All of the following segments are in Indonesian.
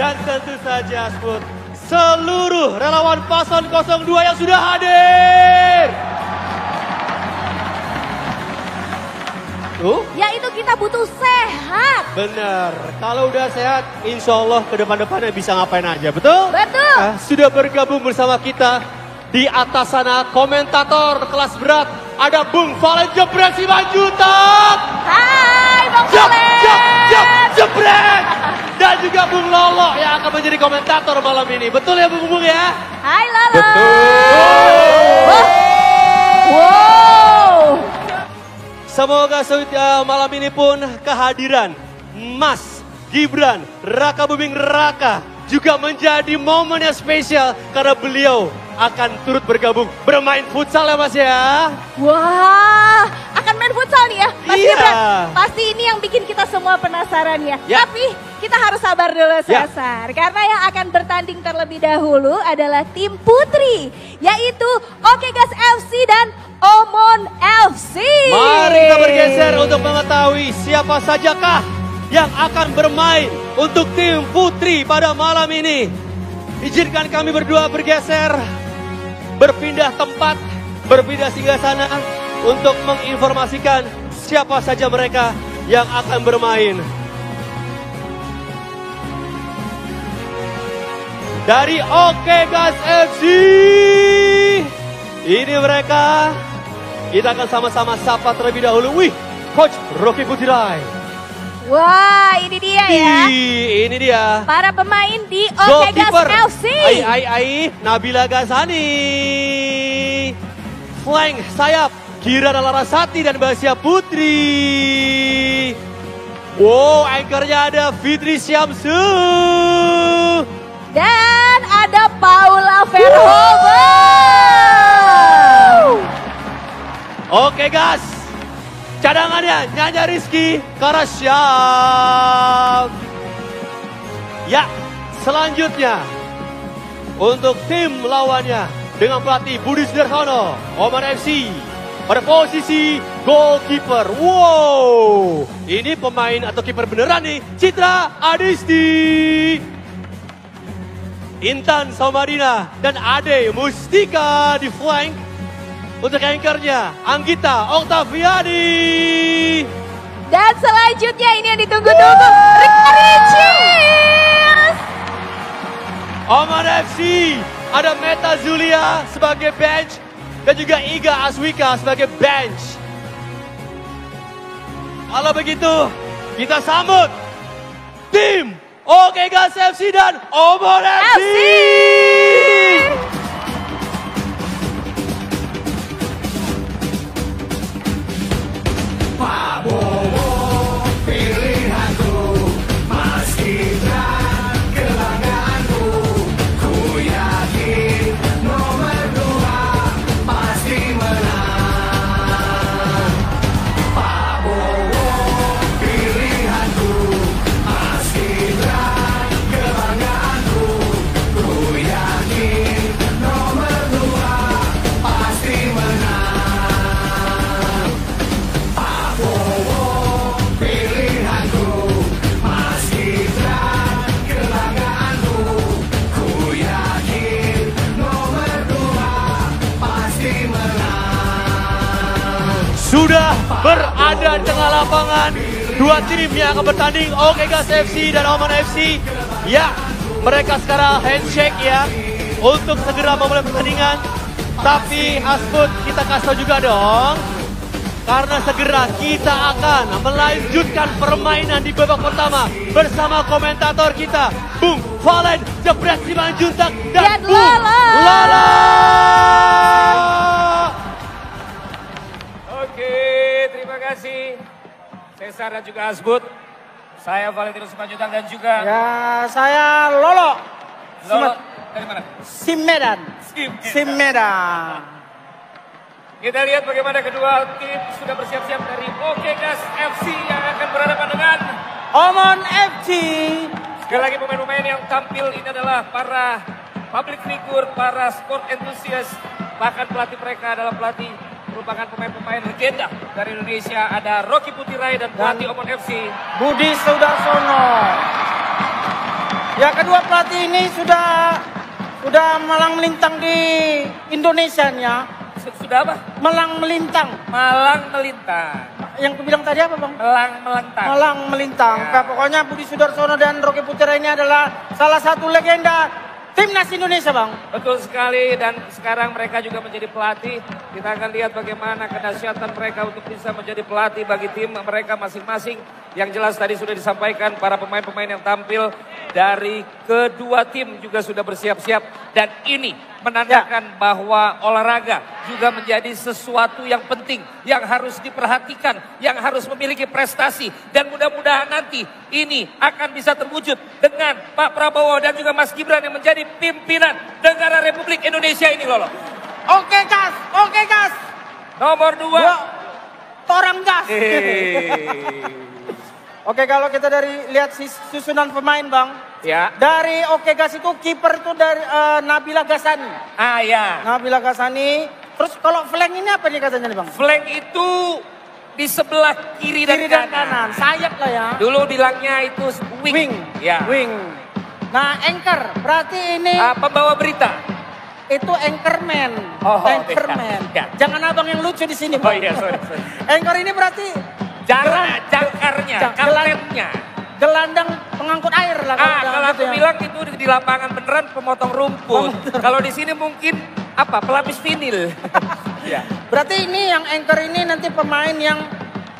Dan tentu saja Sput, seluruh relawan paslon 02 yang sudah hadir. Tuh, Yaitu kita butuh sehat. benar. Kalau udah sehat, insya Allah ke depan-depannya bisa ngapain aja, betul? Betul. Ah, sudah bergabung bersama kita di atas sana komentator kelas berat ada Bung Valen Jebret Simanjuntak. Hai Bang Jep, Valen. jep, jep, jebret. Dan juga Bung Lolo yang akan menjadi komentator malam ini. Betul ya Bung Bung ya? Hai Lala. Betul. Wow. Semoga se- uh, malam ini pun kehadiran Mas Gibran Raka Buming Raka juga menjadi momen yang spesial karena beliau akan turut bergabung bermain futsal ya Mas ya. Wah, akan main futsal nih ya, Mas Iya. Gibran. Pasti ini yang bikin kita semua penasaran ya. Ya. Tapi kita harus sabar dulu Ya. Sasar. Karena yang akan bertanding terlebih dahulu adalah tim putri. Yaitu Oke Gas FC dan Omon FC. Mari kita bergeser untuk mengetahui siapa sajakah yang akan bermain untuk tim putri pada malam ini. Izinkan kami berdua bergeser, berpindah tempat, berpindah singgah sana untuk menginformasikan siapa saja mereka yang akan bermain. Dari Oke Gas FC. Ini mereka. Kita akan sama-sama sapa terlebih dahulu. Wih, Coach Rocky Putirai. Wah, ini dia ya. Ini dia. Para pemain di Oke Gas Goalkeeper. FC. Ai, ai, ai, Nabila Gazani. Flank sayap, Kira Larasati dan Basia Putri. Wow, anchornya ada Fitri Syamsu. Dan ada Paula Verhoeven. Oke gas. Cadangannya Nyanya Rizky Karasyam. Ya, selanjutnya untuk tim lawannya dengan pelatih Budi Sudarsono, Oman FC pada posisi goalkeeper. Wow, ini pemain atau kiper beneran nih, Citra Adisti. Intan Somadina dan Ade Mustika di flank untuk anchornya Anggita Oktaviani. Dan selanjutnya ini yang ditunggu-tunggu. Rika Ricis. Oman FC ada Meta Zulia sebagai bench dan juga Iga Aswika sebagai bench. Kalau begitu kita sambut tim Oke Gas FC dan Oman FC. FC. Sudah berada di tengah lapangan dua tim yang akan bertanding Oke Gas FC dan Oman FC. Ya, mereka sekarang handshake ya untuk segera memulai pertandingan. Tapi Asbud kita kasih juga dong. Karena segera kita akan melanjutkan permainan di babak pertama bersama komentator kita Bung Valen Jebret Simanjuntak dan, Dan Bung Lala. Lala. Kasih. Cesar dan juga Asbud. Saya Valentinus Simanjuntak dan juga Ya, saya Lolo. Lolo. Dari mana? Sim Medan. Skim. Sim Medan. Kita lihat bagaimana kedua tim sudah bersiap-siap dari Oke Gas FC yang akan berhadapan dengan Omon FC. sekali lagi pemain-pemain yang tampil ini adalah para public figure, para sport enthusiast, bahkan pelatih mereka adalah pelatih merupakan pemain-pemain legenda dari Indonesia. Ada Rocky Putirai dan pelatih Omon FC. Budi Sudarsono. Ya kedua pelatih ini sudah sudah malang melintang di Indonesia nih ya. Sudah apa? Malang melintang. Malang melintang. Yang bilang tadi apa bang? Melang melentang. Malang melintang. Ya. Nah, pokoknya Budi Sudarsono dan Rocky Putera ini adalah salah satu legenda timnas Indonesia bang. Betul sekali dan sekarang mereka juga menjadi pelatih. Kita akan lihat bagaimana kedahsyatan mereka untuk bisa menjadi pelatih bagi tim mereka masing-masing. Yang jelas tadi sudah disampaikan para pemain-pemain yang tampil dari kedua tim juga sudah bersiap-siap dan ini menandakan bahwa olahraga juga menjadi sesuatu yang penting yang harus diperhatikan, yang harus memiliki prestasi dan mudah-mudahan nanti ini akan bisa terwujud dengan Pak Prabowo dan juga Mas Gibran yang menjadi pimpinan negara Republik Indonesia ini Lolo. Oke gas, oke gas. Nomor dua. Dua, torang gas. Eh, Oke kalau kita dari lihat susunan pemain bang. ya. Dari Oke Gas itu kiper itu dari eh, Nabila Gasani. Ah ya. Nabila Gasani. Terus kalau flank ini apa nih katanya nih bang? Flank itu di sebelah kiri, Kiri dan, dan kanan, sayap lah ya. Dulu bilangnya itu wing. Wing. Ya. Wing. Nah anchor, berarti ini Ah, pembawa berita. itu anchorman. Oh, anchorman. ya, ya. Jangan abang yang lucu di sini Oh bang. iya, sorry, sorry. Anchor ini berarti Gelan- jangkarnya, kaptennya. gelandang pengangkut air lah. Ah, kalau aku ya. bilang itu di, lapangan beneran pemotong rumput. Kalau di sini mungkin apa? Pelapis vinil. ya. Berarti ini yang anchor ini nanti pemain yang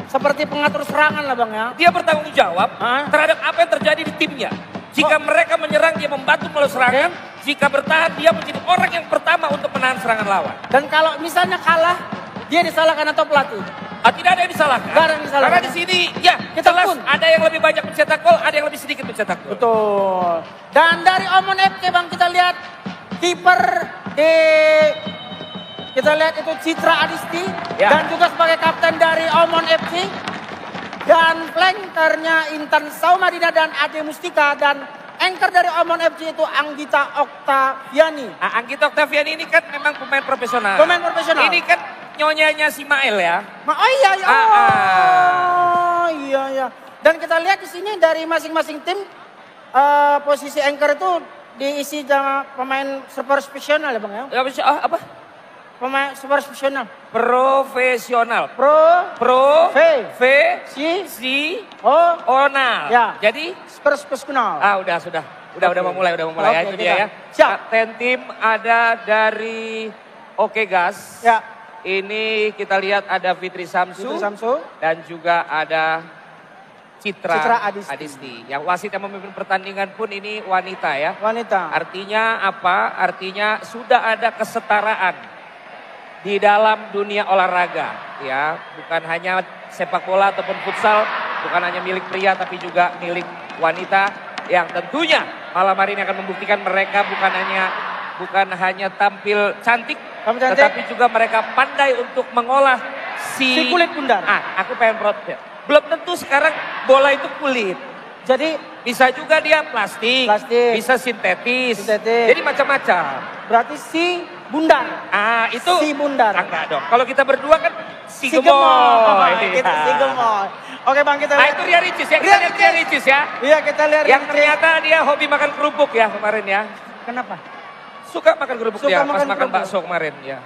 seperti pengatur serangan lah bang ya. Dia bertanggung jawab Hah? terhadap apa yang terjadi di timnya. Jika mereka menyerang, dia membantu melalui serangan. Jika bertahan, dia menjadi orang yang pertama untuk menahan serangan lawan. Dan kalau misalnya kalah, dia disalahkan atau pelatih. Ah, tidak ada yang disalahkan. Nggak ada yang disalahkan. Karena di sini, ya, Kita jelas pun. ada yang lebih banyak mencetak gol, ada yang lebih sedikit mencetak gol. Betul. Dan dari Omon FC bang kita lihat kiper di kita lihat itu Citra Adisti Ya. dan juga sebagai kapten dari Omon FC dan flankernya Intan Saumadina dan Ade Mustika dan anchor dari Omon FC itu Anggita Oktaviani. Ah, Anggita Octaviani ini kan memang pemain profesional. Pemain profesional. Ini kan nyonyanya si Mael ya. Ma oh iya, iya. Oh, ah. iya, iya. Dan kita lihat di sini dari masing-masing tim eh, posisi anchor itu diisi sama pemain super profesional ya bang ya. Ya, bisa- ah, apa? Pemain super profesional. Profesional. Pro, Pro, V, V, si, si, O, onal. Ya. Jadi, super profesional. ah udah sudah. Udah udah Oke. mau mulai, udah mau mulai ya Oke, itu kita- dia ya. Siap. Kapten tim ada dari Oke Gas. Ya, Ini kita lihat ada Fitri Samsu. Fitri Samsu. Dan juga ada Citra, Citra Adisti. Adisti. Yang wasit yang memimpin pertandingan pun ini wanita ya. wanita. Artinya apa? Artinya sudah ada kesetaraan di dalam dunia olahraga ya, bukan hanya sepak bola ataupun futsal, bukan hanya milik pria tapi juga milik wanita yang tentunya malam hari ini akan membuktikan mereka bukan hanya bukan hanya tampil cantik, Tampil cantik. Tetapi juga mereka pandai untuk mengolah si, Si kulit bundar. Ah, aku pengen protes. Belum tentu sekarang bola itu kulit. Jadi Bisa juga dia plastik, Plastik. bisa sintetis. Sintetis. Jadi macam-macam. berarti si bundar. Ah, itu Si bundar. Ah, enggak dong. Kalau kita berdua kan si, Si gemoy. gemoy. Iya. Kita si gemoy. Oke bang kita Nah, lihat. itu Ria Ricis ya. Kita Ria lihat Ria Ricis. Ya. Iya kita lihat. Yang ternyata dia hobi makan kerupuk ya kemarin ya. Kenapa? Suka makan kerupuk Suka dia pas makan makan kerupuk. bakso kemarin ya.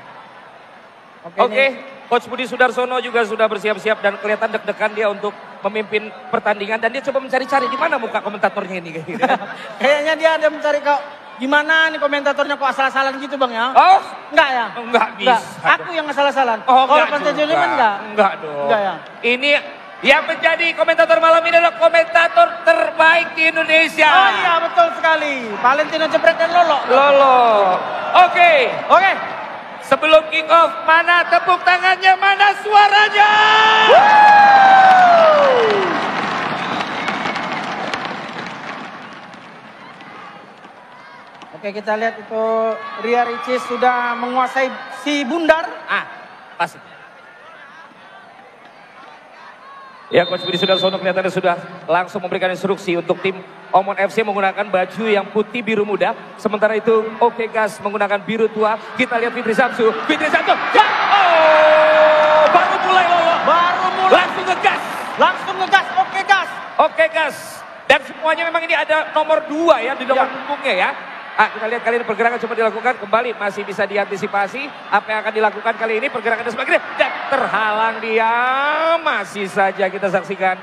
Oke. Oke. Coach Budi Sudarsono juga sudah bersiap-siap dan kelihatan deg-degan dia untuk memimpin pertandingan dan dia coba mencari-cari di mana muka komentatornya ini gitu. Kayaknya dia ada mencari kok gimana nih komentatornya kok asal-asalan gitu bang ya? Oh, Enggak ya? enggak bisa. Aku yang asal-asalan. Oh, Kalau enggak Pantai kan enggak? Enggak dong. Enggak ya? Ini yang menjadi komentator malam ini adalah komentator terbaik di Indonesia. Oh iya betul sekali. Valentino Jebret dan Lolo. Lolo. Oke, Oke. sebelum kick off, mana tepuk tangannya, mana suaranya? Oke kita lihat itu Ria Ricis sudah menguasai si Bundar. Ah, pas. Ya, Coach Budi Sudarsono kelihatannya sudah langsung memberikan instruksi untuk tim Omon FC menggunakan baju yang putih biru muda. Sementara itu Oke Gas menggunakan biru tua. Kita lihat Fitri Samsu. Fitri Samsu. Ya! Oh! Baru mulai Lolo. Baru mulai Langsung ngegas. langsung ngegas. Oke gas. Oke Gas. Dan semuanya memang ini ada nomor dua ya di nomor Ya. punggungnya ya. Ah, kita lihat kali ini pergerakan coba dilakukan. Kembali masih bisa diantisipasi apa yang akan dilakukan kali ini. Pergerakan sebagainya dan terhalang dia masih saja kita saksikan.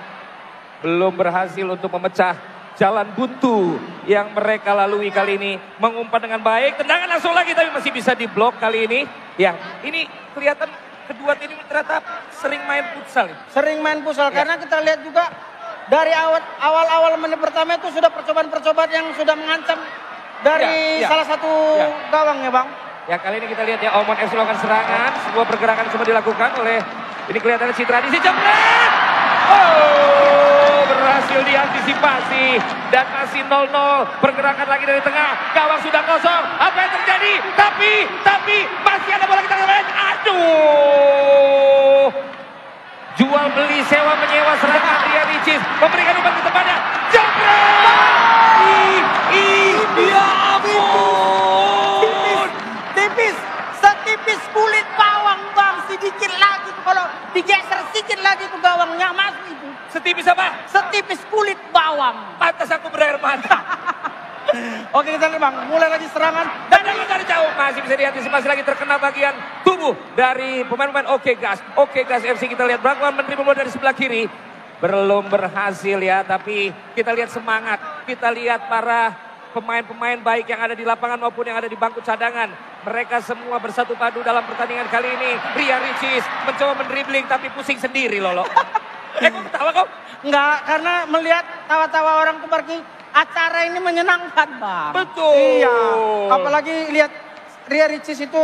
Belum berhasil untuk memecah jalan buntu yang mereka lalui kali ini. Mengumpat dengan baik. Tendangan langsung lagi tapi masih bisa diblok kali ini. Ya ini kelihatan kedua tim ini ternyata sering main futsal. Sering main futsal. Ya. karena kita lihat juga dari awal awal-awal menit pertama itu sudah percobaan-percobaan yang sudah mengancam dari Ya, ya. salah satu Ya. gawang ya bang. Ya kali ini kita lihat ya Omon FC melakukan serangan. Sebuah pergerakan coba dilakukan oleh ini kelihatannya Citra di jebret. Oh berhasil diantisipasi dan masih 0-0 pergerakan lagi dari tengah gawang sudah kosong apa yang terjadi tapi tapi masih ada bola kita main aduh jual beli sewa menyewa serangan Ria Ricis memberikan umpan ke depannya Setipis apa? Setipis kulit bawang. Pantas aku berair mata. Oke kita lihat bang, mulai lagi serangan. Dan dengan dari jauh masih bisa diantisipasi lagi terkena bagian tubuh dari pemain-pemain Oke Gas. Oke Gas FC kita lihat Bragwan menerima bola dari sebelah kiri. Belum berhasil ya, tapi kita lihat semangat. Kita lihat para pemain-pemain baik yang ada di lapangan maupun yang ada di bangku cadangan. Mereka semua bersatu padu dalam pertandingan kali ini. Ria Ricis mencoba mendribling tapi pusing sendiri Lolo. Eh kok ketawa kok? Enggak, karena melihat tawa-tawa orang tuh pergi acara ini menyenangkan bang. Betul. Iya, apalagi lihat Ria Ricis itu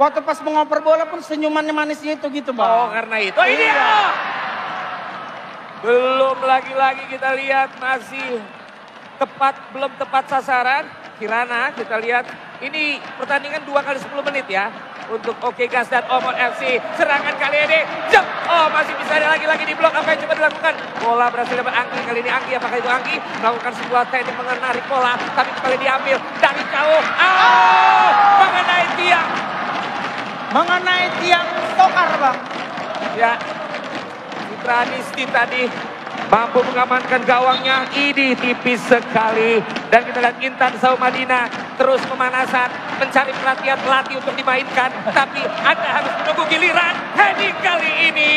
waktu pas mengoper bola pun senyumannya manis itu gitu bang. Oh karena itu. Oh, ini Iya. dia. Belum lagi-lagi kita lihat masih tepat belum tepat sasaran. Kirana kita lihat ini pertandingan dua kali 10 menit ya untuk Oke Gas dan Omon FC. Serangan kali ini, jep. Oh masih bisa ada lagi-lagi di blok apa yang coba dilakukan. Bola berhasil dapat Anggi kali ini Anggi apakah itu Anggi melakukan sebuah teknik menarik bola tapi kembali diambil dari jauh. Oh mengenai tiang. Mengenai tiang stokar bang. Ya, Citra Adisti tadi mampu mengamankan gawangnya. Ini tipis sekali. Dan kita lihat Intan Saumadina terus pemanasan. Mencari pelatihan pelatih untuk dimainkan. Tapi Anda harus menunggu giliran. Heading kali ini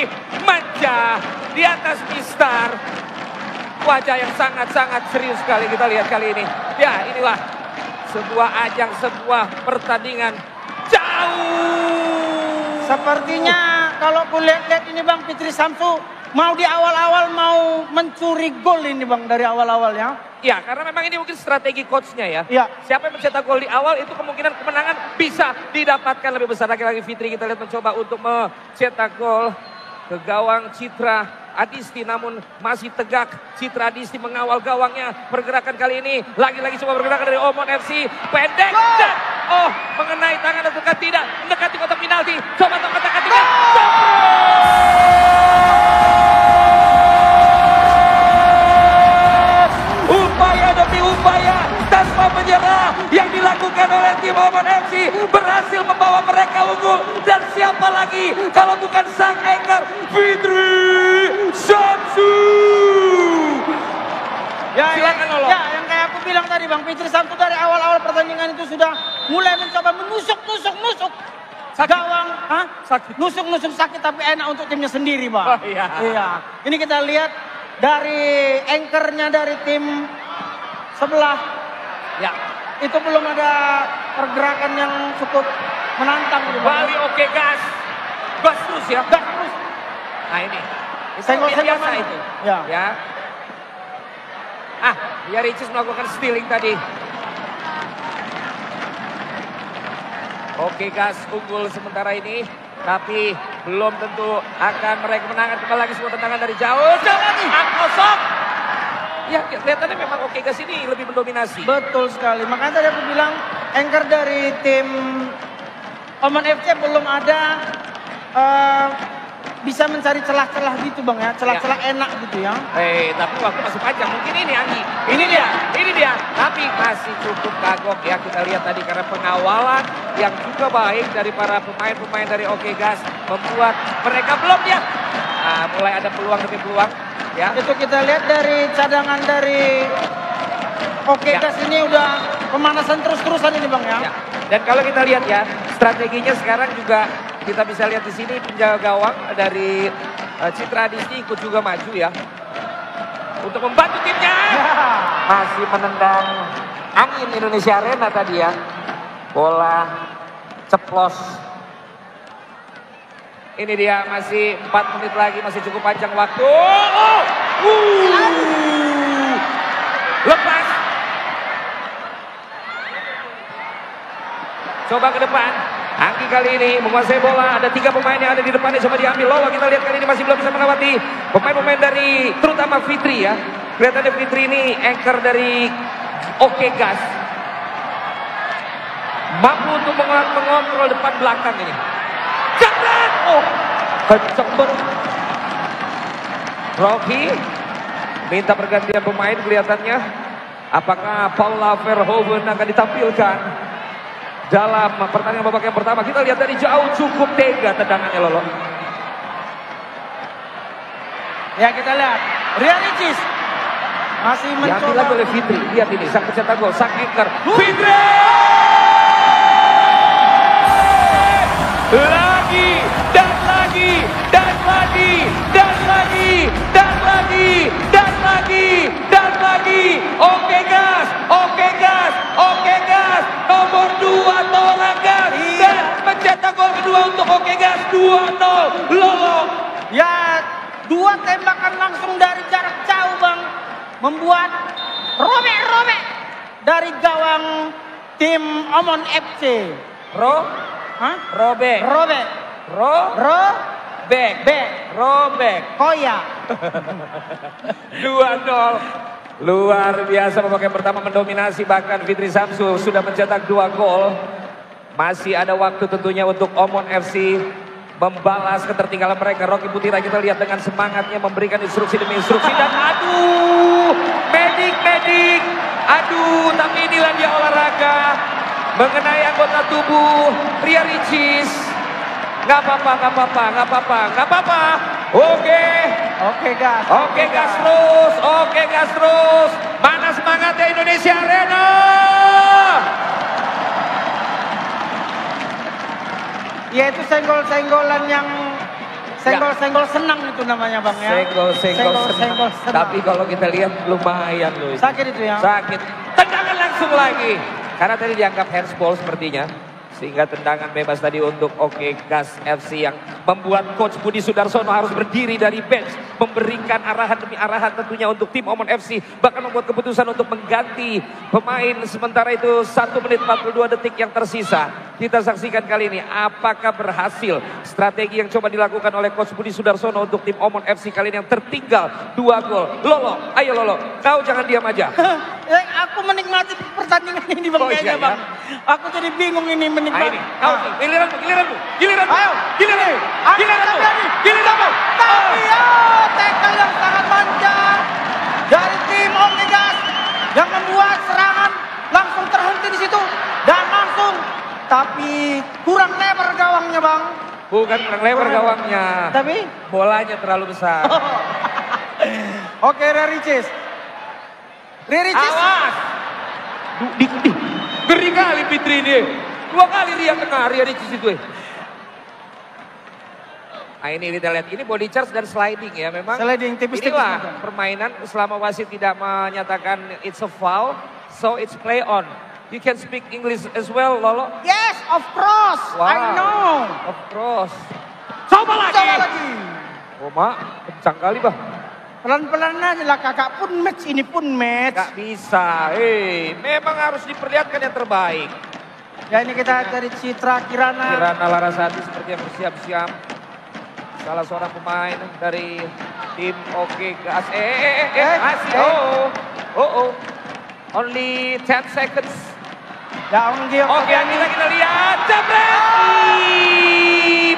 manja di atas Mistar. Wajah yang sangat-sangat serius sekali kita lihat kali ini. Ya inilah sebuah ajang, sebuah pertandingan jauh. Sepertinya kalau aku lihat-lihat ini bang Fitri Samsu mau di awal-awal mau mencuri gol ini bang dari awal-awal ya. Ya, karena memang ini mungkin strategi coachnya ya. Iya. Siapa yang mencetak gol di awal itu kemungkinan kemenangan bisa didapatkan lebih besar. Lagi-lagi Fitri kita lihat mencoba untuk mencetak gol ke gawang Citra Adisti namun masih tegak. Citra Adisti mengawal gawangnya. Pergerakan kali ini lagi-lagi coba pergerakan dari Omon FC pendek. Dan oh mengenai tangan ataukah tidak. Mendekati kotak penalti. Coba kotak ketiga upaya tim Oman FC berhasil membawa mereka unggul dan siapa lagi kalau bukan sang anchor Fitri Samsu Ya, Silakan, ya, Lolo. ya, yang kayak aku bilang tadi Bang Fitri Samsu dari awal-awal pertandingan itu sudah mulai mencoba menusuk, nusuk, nusuk. Sakit. Gawang, Hah? Sakit. Nusuk, nusuk sakit tapi enak untuk timnya sendiri Bang. Oh, iya. Iya. Ini kita lihat dari anchornya dari tim sebelah ya itu belum ada pergerakan yang cukup menantang gitu. Bali oke gas. Gas terus ya Gas terus. nah ini. Itu Senggol-senggol biasa mana? itu. Ya. ya. Ah ya Ricis melakukan stealing tadi. Oke gas unggul sementara ini. Tapi belum tentu akan meraih kemenangan kembali lagi sebuah tendangan dari jauh. Ah, kosong. Ya kelihatannya memang oke gas ini lebih mendominasi. Betul sekali. Makanya tadi aku bilang anchor dari tim Oman FC belum ada eh, bisa mencari celah-celah gitu bang ya, celah-celah enak gitu ya. Eh, tapi waktu masih panjang. Mungkin ini Anggi. Ini dia, ini dia. Tapi masih cukup kagok ya kita lihat tadi karena pengawalan yang juga baik dari para pemain-pemain dari Oke Gas membuat mereka belum ya. Nah, mulai ada peluang demi peluang. ya. Itu kita lihat dari cadangan dari Oke Ya. Gas ini udah pemanasan terus-terusan ini bang ya. Ya. Dan kalau kita lihat ya, strateginya sekarang juga kita bisa lihat di sini penjaga gawang dari eh, Citra Disney ikut juga maju ya. Untuk membantu timnya. Masih menendang angin Indonesia Arena tadi ya. Bola ceplos. Ini dia masih 4 menit lagi, masih cukup panjang waktu. Oh! Uh! Lepas. Coba ke depan. Anggi kali ini menguasai bola. Ada tiga pemain yang ada di depannya. Coba diambil. Lolo kita lihat kali ini masih belum bisa melewati pemain-pemain dari terutama Fitri ya. Kelihatannya Fitri ini anchor dari Oke Gas. Mampu untuk meng- mengontrol depan belakang ini. Jabret! Oh, kenceng. Rocky minta pergantian pemain kelihatannya. Apakah Paula Verhoeven akan ditampilkan dalam pertandingan babak yang pertama? Kita lihat dari jauh cukup tega tendangannya Lolo. Ya kita lihat. Ria Ricis masih mencoba. lagi oleh Fitri. Lihat ini sang pencetak gol, sang anchor. Fitri! 2-0 Rangga iya. dan mencetak gol kedua untuk Oke Gas dua nol lolos Ya dua tembakan langsung dari jarak jauh bang membuat robek-robek dari gawang tim Omon FC. Ro? Hah? Robek. Robek. Ro? Ro? back back Robek. Koya. 2-0. Luar biasa babak yang pertama mendominasi bahkan Fitri Samsu sudah mencetak dua gol. Masih ada waktu tentunya untuk Omon FC membalas ketertinggalan mereka. Rocky Putira kita lihat dengan semangatnya memberikan instruksi demi instruksi dan aduh medik medik aduh tapi inilah dia olahraga mengenai anggota tubuh Ria Ricis nggak apa-apa nggak apa-apa nggak apa-apa nggak apa-apa oke Oke gas. Oke gas terus, oke gas terus. Mana semangatnya Indonesia Arena? Ya itu senggol-senggolan yang senggol-senggol senang itu namanya bang ya. Senggol, senggol, Senggol-senggol senang. Tapi kalau kita lihat lumayan loh. Sakit itu ya. Sakit. Tendangan langsung lagi. Karena tadi dianggap handsball sepertinya. Sehingga tendangan bebas tadi untuk Oke Gas FC yang membuat Coach Budi Sudarsono harus berdiri dari bench. Memberikan arahan demi arahan tentunya untuk tim Omon FC. Bahkan membuat keputusan untuk mengganti pemain. Sementara itu 1 menit 42 detik yang tersisa. Kita saksikan kali ini apakah berhasil strategi yang coba dilakukan oleh Coach Budi Sudarsono untuk tim Omon FC kali ini yang tertinggal dua gol. Lolo, ayo Lolo, kau jangan diam aja. Eh, aku menikmati pertandingan ini bang Oh, iya, kayaknya iya. bang. Aku jadi bingung ini menikmati. ini, kau nih, giliranmu, giliranmu, giliranmu, Ayo, giliranmu, Ayo, giliranmu, tapi, oh, tackle yang sangat manja dari tim Omegas yang membuat serangan langsung terhenti di situ dan langsung. Tapi kurang lebar gawangnya bang. Bukan kurang lebar Kurang- gawangnya, Tapi? Bolanya terlalu besar. oke Rericis. Rericis. Awas! Du- di, di, ngeri kali Fitri ini. Dua kali Ria kena, Ria di situ. eh. Nah ini kita lihat, ini body charge dan sliding ya memang. Sliding tipis-tipis Inilah macam. permainan selama wasit tidak menyatakan it's a foul, so it's play on. You can speak English as well, Lolo. Yes, of course. I Wow. know. Of course. Coba lagi. Coba lagi. Oh, mak, kencang kali, bah. Pelan-pelan aja lah kakak pun match ini pun match. Gak bisa. Eh, memang harus diperlihatkan yang terbaik. Ya ini kita dari Citra Kirana. Kirana Larasati seperti yang bersiap-siap. Salah seorang pemain dari tim Oke Gas. Eh, eh, eh, eh, Eh, masih. eh. Oh, oh, oh. Only 10 seconds. Ya Om Gio. Oke, kita kita lihat. Jabret.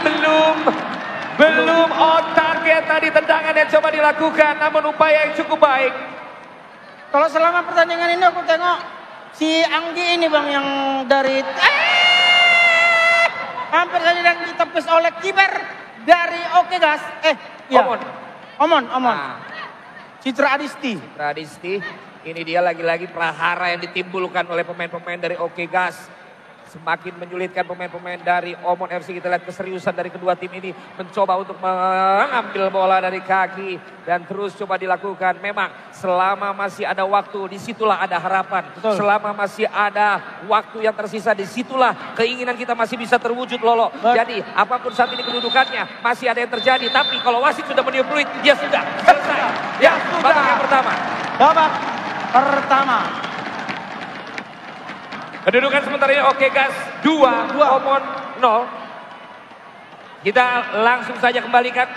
Belum. Belum on target tadi tendangan yang coba dilakukan. Namun upaya yang cukup baik. Kalau selama pertandingan ini aku tengok si Anggi ini bang yang dari eh, hampir saja yang ditepis oleh kiper dari Oke Gas. Eh, iya. Omon. Omon, Omon. Nah, Citra Adisti. Tradisti, ini dia lagi-lagi prahara yang ditimbulkan oleh pemain-pemain dari Oke Gas. Semakin menyulitkan pemain-pemain dari Omon FC. Kita lihat keseriusan dari kedua tim ini. Mencoba untuk mengambil bola dari kaki. Dan terus coba dilakukan. Memang selama masih ada waktu, di situlah ada harapan. Betul. Selama masih ada waktu yang tersisa, di situlah keinginan kita masih bisa terwujud Lolo. Bet- Jadi apa pun saat ini kedudukannya, masih ada yang terjadi. Tapi kalau wasit sudah meniup peluit, dia sudah selesai. Ya, sudah. babak yang pertama. Babak pertama. Kedudukan sementara ini Oke Gas 2, Dua. Omon 0. Kita langsung saja kembalikan